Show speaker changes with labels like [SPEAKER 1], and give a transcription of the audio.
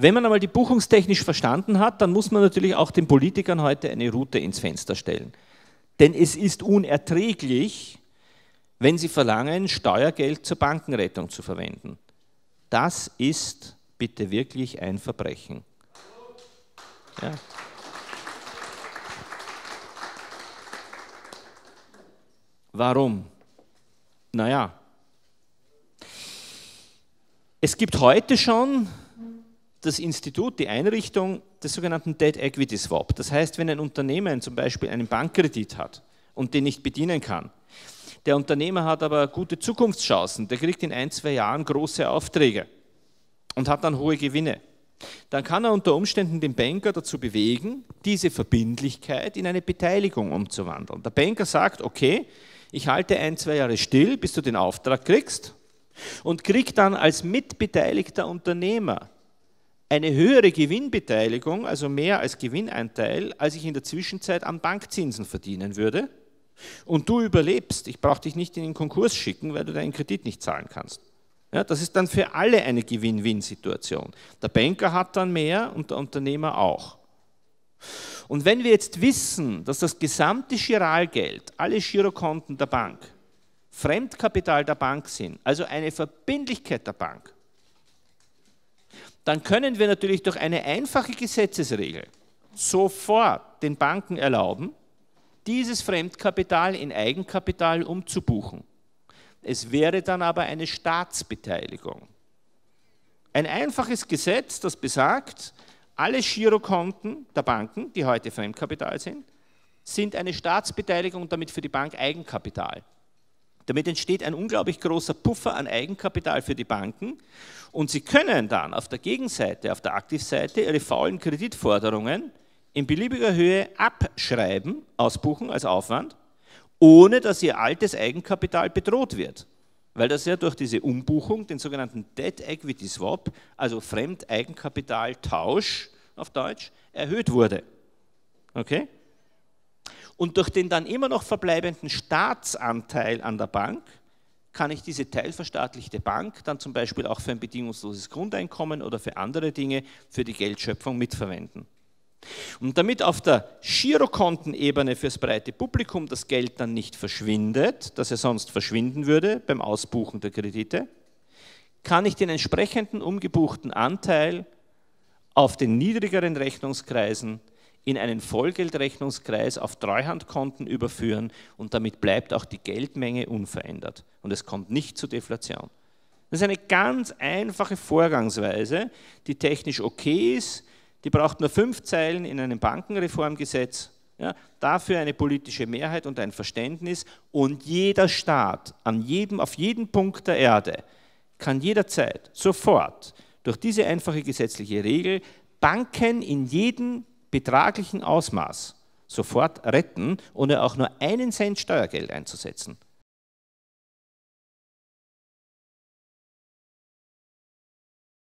[SPEAKER 1] Wenn man einmal die buchungstechnisch verstanden hat, dann muss man natürlich auch den Politikern heute eine Route ins Fenster stellen. Denn es ist unerträglich, wenn sie verlangen, Steuergeld zur Bankenrettung zu verwenden. Das ist bitte wirklich ein Verbrechen. Ja. Warum? Naja, es gibt heute schon das Institut, die Einrichtung des sogenannten Dead Equity Swap. Das heißt, wenn ein Unternehmen zum Beispiel einen Bankkredit hat und den nicht bedienen kann, der Unternehmer hat aber gute Zukunftschancen, der kriegt in ein, zwei Jahren große Aufträge und hat dann hohe Gewinne. Dann kann er unter Umständen den Banker dazu bewegen, diese Verbindlichkeit in eine Beteiligung umzuwandeln. Der Banker sagt, okay, ich halte ein, zwei Jahre still, bis du den Auftrag kriegst und kriegt dann als mitbeteiligter Unternehmer eine höhere Gewinnbeteiligung, also mehr als Gewinneinteil, als ich in der Zwischenzeit an Bankzinsen verdienen würde. Und du überlebst. Ich brauche dich nicht in den Konkurs schicken, weil du deinen Kredit nicht zahlen kannst. Ja, das ist dann für alle eine Gewinn-Win-Situation. Der Banker hat dann mehr und der Unternehmer auch. Und wenn wir jetzt wissen, dass das gesamte Giralgeld, alle Girokonten der Bank, Fremdkapital der Bank sind, also eine Verbindlichkeit der Bank, dann können wir natürlich durch eine einfache Gesetzesregel sofort den Banken erlauben, dieses Fremdkapital in Eigenkapital umzubuchen. Es wäre dann aber eine Staatsbeteiligung. Ein einfaches Gesetz, das besagt, alle Girokonten der Banken, die heute Fremdkapital sind, sind eine Staatsbeteiligung und damit für die Bank Eigenkapital. Damit entsteht ein unglaublich großer Puffer an Eigenkapital für die Banken und sie können dann auf der Gegenseite, auf der Aktivseite ihre faulen Kreditforderungen in beliebiger Höhe abschreiben, ausbuchen als Aufwand, ohne dass ihr altes Eigenkapital bedroht wird. Weil das ja durch diese Umbuchung, den sogenannten Debt Equity Swap, also Fremdeigenkapitaltausch auf Deutsch, erhöht wurde. Okay? Und durch den dann immer noch verbleibenden Staatsanteil an der Bank kann ich diese teilverstaatlichte Bank dann zum Beispiel auch für ein bedingungsloses Grundeinkommen oder für andere Dinge für die Geldschöpfung mitverwenden. Und damit auf der Girokontenebene fürs breite Publikum das Geld dann nicht verschwindet, das er sonst verschwinden würde beim Ausbuchen der Kredite, kann ich den entsprechenden umgebuchten Anteil auf den niedrigeren Rechnungskreisen in einen Vollgeldrechnungskreis auf Treuhandkonten überführen und damit bleibt auch die Geldmenge unverändert. Und es kommt nicht zur Deflation. Das ist eine ganz einfache Vorgangsweise, die technisch okay ist, die braucht nur fünf Zeilen in einem Bankenreformgesetz, ja, dafür eine politische Mehrheit und ein Verständnis. Und jeder Staat an jedem, auf jedem Punkt der Erde kann jederzeit sofort durch diese einfache gesetzliche Regel Banken in jedem betraglichen Ausmaß sofort retten, ohne auch nur einen Cent Steuergeld einzusetzen.